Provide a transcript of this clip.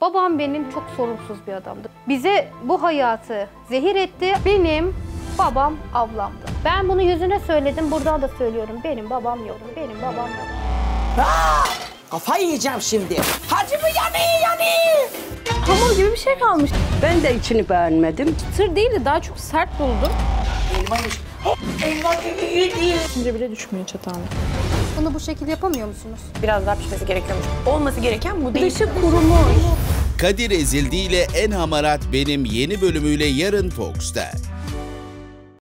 Babam benim çok sorumsuz bir adamdı. Bize bu hayatı zehir etti. Benim babam ablamdı. Ben bunu yüzüne söyledim, buradan da söylüyorum. Benim babam yok, benim babam yok. Kafayı yiyeceğim şimdi. Hacı mı yanıyor yanıyor? Hamur gibi bir şey kalmış. Ben de içini beğenmedim. Tır değil de daha çok sert buldum. Elmaymış. Elma gibi yedi. Şimdi bile düşmüyor çatağına. Bunu bu şekilde yapamıyor musunuz? Biraz daha pişmesi gerekiyormuş. Olması gereken bu değil. Dışı kurumuş. Kadir Ezildi ile En Hamarat Benim yeni bölümüyle yarın Fox'ta.